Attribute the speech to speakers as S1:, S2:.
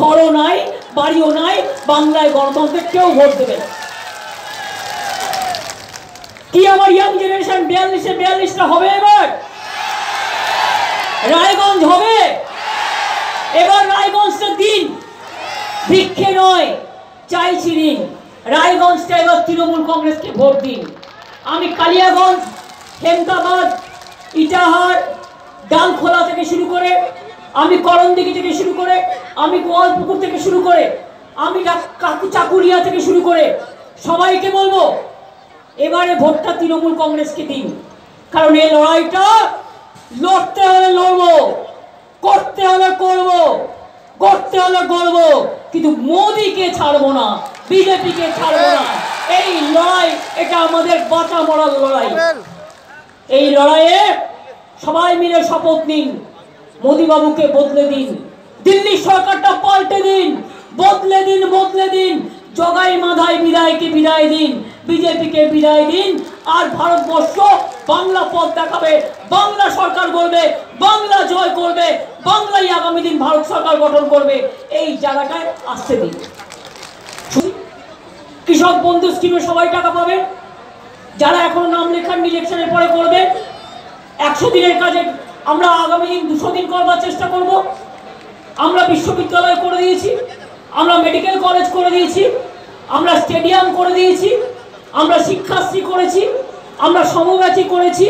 S1: ঘরও নাই, বাড়িও নাই, বাংলায় গণতন্ত্রে কেউ ভোট দেবে কি আমার ইয়াং জেনারেশন বিয়াল্লিশে বিয়াল্লিশটা হবে এবার? রায়গঞ্জ হবে। এবার রায়গঞ্জটা দিন। ভিক্ষে নয়, চাইছি দিন রায়গঞ্জটা এবার তৃণমূল কংগ্রেসকে ভোট দিন। আমি কালিয়াগঞ্জ হেমদাবাদ ইটাহার, ডালখোলা থেকে শুরু করে আমি করণদিঘি থেকে শুরু করে, আমি গোয়ালপুকুর থেকে শুরু করে, আমি কাকু চাকুরিয়া থেকে শুরু করে, সবাইকে বলব, এবারে ভোটটা তৃণমূল কংগ্রেসকে দিন। কারণ এই লড়াইটা লড়তে হলে লড়বো, করতে হলে করব, করতে হলে করব কিন্তু মোদিকে ছাড়বো না, বিজেপিকে ছাড়বো না। এই লড়াই, এটা আমাদের বাঁচা মরার লড়াই। এই লড়াইয়ে সবাই মিলে শপথ নিন। মোদিবাবুকে বদলে দিন। দিল্লি সরকারটা পাল্টে দিন। বদলে দিন বদলে দিন। জগাই মাধাই বিদায়কে বিদায় দিন। বিজেপিকে বিদায় দিন। আর ভারতবর্ষ বাংলা পথ দেখাবে। বাংলা সরকার করবে বাংলা জয় করবে। বাংলাই আগামী দিন ভারত সরকার গঠন করবে। এই জায়গাটায় আসতে দিন। কৃষক বন্ধু স্কিমে সবাই টাকা পাবে। যারা এখনও নাম লেখান ইলেকশনের পরে করবে। একশো দিনের কাজে আমরা আগামী দিন দুশো দিন করবার চেষ্টা করব। আমরা বিশ্ববিদ্যালয় করে দিয়েছি, আমরা মেডিকেল কলেজ করে দিয়েছি, আমরা স্টেডিয়াম করে দিয়েছি, আমরা শিক্ষাশ্রী করেছি, আমরা সমব্যাচী করেছি।